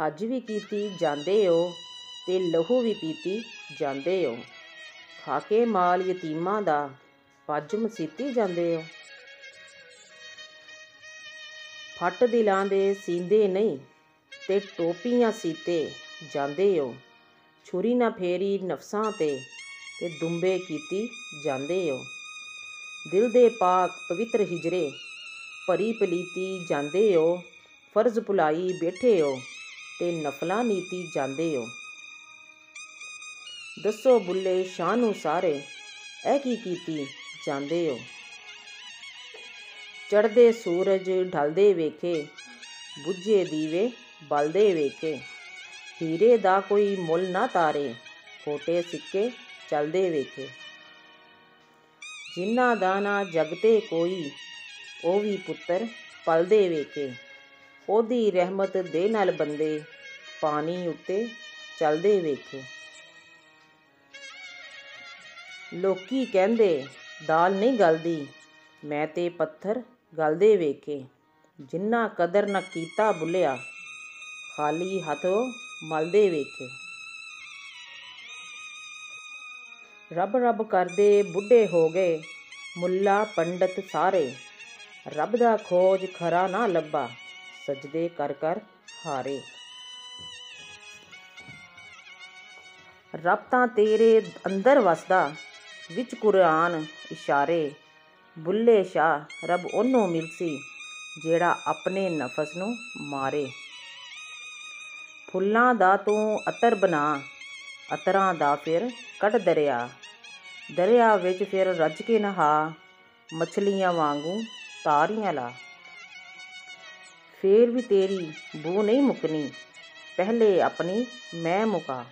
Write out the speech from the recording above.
ਹੱਜ ਵੀ ਕੀਤੀ ਜਾਂਦੇ ਹੋ ਤੇ ਲਹੂ ਵੀ ਪੀਤੀ ਜਾਂਦੇ ਹੋ। ਖਾ ਕੇ ਮਾਲ ਯਤੀਮਾਂ ਦਾ ਪੱਜ ਮਸੀਤੀ ਜਾਂਦੇ ਹੋ। ਫੱਟ ਦਿਲਾਂ ਦੇ ਸੀਂਦੇ ਨਹੀਂ ਤੇ ਟੋਪੀਆਂ ਸੀਤੇ ਜਾਂਦੇ ਹੋ। ਛੁਰੀ ਨਾ ਫੇਰੀ ਨਫਸਾਂ ਤੇ ਤੇ ਦੁੰਬੇ ਕੀਤੀ ਜਾਂਦੇ ਹੋ। ਦਿਲ ਦੇ ਪਾਕ ਪਵਿੱਤਰ ਹਿਜਰੇ ਭਰੀ ਪਲੀਤੀ ਜਾਂਦੇ ਹੋ। ਫਰਜ਼ ਭੁਲਾਈ ਬੈਠੇ ਹੋ। ਤੇ ਨਫਲਾਂ ਨੀਤੀ ਜਾਂਦੇ ਹੋ। ਦੱਸੋ ਬੁੱਲੇ ਸ਼ਾਹ ਨੂੰ ਸਾਰੇ, ਇਹ ਕੀ ਕੀਤੀ ਜਾਂਦੇ ਹੋ? ਚੜਦੇ ਸੂਰਜ ਢਲਦੇ ਵੇਖੇ, ਬੁੱਝੇ ਦੀਵੇ ਬਲਦੇ ਵੇਖੇ। ਹੀਰੇ ਦਾ ਕੋਈ ਮੁੱਲ ਨਾ ਤਾਰੇ, ਖੋਟੇ ਸਿੱਕੇ ਚਲਦੇ ਵੇਖੇ। ਜਿਨ੍ਹਾਂ ਦਾ ਨਾ ਜਗਤੇ ਕੋਈ, ਉਹ ਵੀ ਪੁੱਤਰ ਪਲਦੇ ਵੇਖੇ। ਉਹਦੀ ਰਹਿਮਤ ਦੇ ਨਾਲ ਬੰਦੇ ਪਾਣੀ ਉੱਤੇ ਚਲਦੇ ਵੇਖੇ। ਲੋਕੀ ਕਹਿੰਦੇ, ਦਾਲ ਨਹੀਂ ਗਲਦੀ। ਮੈਂ ਤੇ ਪੱਥਰ ਗਲਦੇ ਵੇਖੇ। ਜਿੰਨਾ ਕਦਰ ਨਾ ਕੀਤਾ ਬੁੱਲਿਆ, ਖਾਲੀ ਹੱਥੋਂ ਮਲਦੇ ਵੇਖੇ। ਰੱਬ ਰੱਬ ਕਰਦੇ ਬੁੱਢੇ ਹੋ ਗਏ, ਮੁੱਲਾ ਪੰਡਤ ਸਾਰੇ। ਰੱਬ ਦਾ ਖੋਜ ਖਰਾ ਨਾ ਲੱਭਾ। ਸਜਦੇ ਕਰ ਕਰ ਹਾਰੇ। ਰੱਬ ਤਾਂ ਤੇਰੇ ਅੰਦਰ ਵਸਦਾ, ਵਿੱਚ ਕੁਰਾਨ ਇਸ਼ਾਰੇ। ਬੁੱਲੇ ਸ਼ਾਹ ਰੱਬ ਉਹਨੂੰ ਮਿਲਸੀ ਜਿਹੜਾ ਆਪਣੇ ਨਫਸ ਨੂੰ ਮਾਰੇ। ਫੁੱਲਾਂ ਦਾ ਤੂੰ ਅਤਰ ਬਣਾ, ਅਤਰਾਂ ਦਾ ਫਿਰ ਕੱਢ ਦਰਿਆ। ਦਰਿਆ ਵਿੱਚ ਫਿਰ ਰੱਜ ਕੇ ਨਹਾ, ਮਛਲੀਆਂ ਵਾਂਗੂ ਤਾਰੀਆਂ ਲਾ। ਫੇਰ ਵੀ ਤੇਰੀ ਬੂ ਨਹੀਂ ਮੁਕਣੀ। ਪਹਿਲੇ ਆਪਣੀ ਮੈਂ ਮੁਕਾ।